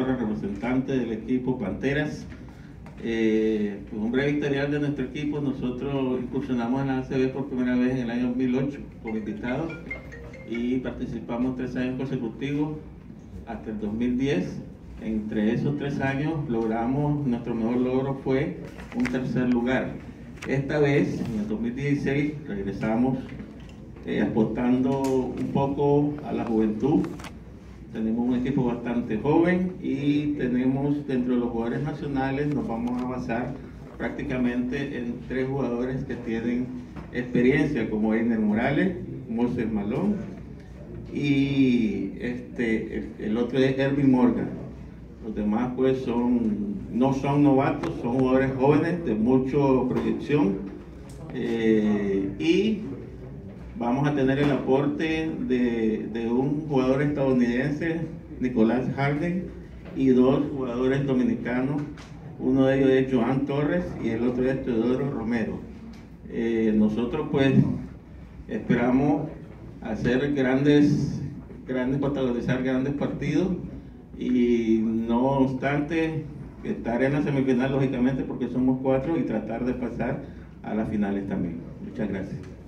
Representante del equipo Panteras. Eh, pues un breve historial de nuestro equipo. Nosotros incursionamos en la ACB por primera vez en el año 2008 como invitados y participamos tres años consecutivos hasta el 2010. Entre esos tres años logramos, nuestro mejor logro fue un tercer lugar. Esta vez, en el 2016, regresamos eh, apostando un poco a la juventud. Tenemos un equipo bastante joven y tenemos dentro de los jugadores nacionales, nos vamos a basar prácticamente en tres jugadores que tienen experiencia, como Einer Morales, Moses Malón y este, el, otro es Erwin Morgan. Los demás pues son, no son novatos, son jugadores jóvenes de mucha proyección eh, y vamos a tener el aporte de, un jugador estadounidense, Nicolás Harden, y dos jugadores dominicanos, uno de ellos es Joan Torres y el otro es Teodoro Romero. Eh, nosotros pues esperamos hacer grandes, grandes, protagonizar grandes partidos y no obstante estar en la semifinal lógicamente porque somos cuatro y tratar de pasar a las finales también. Muchas gracias.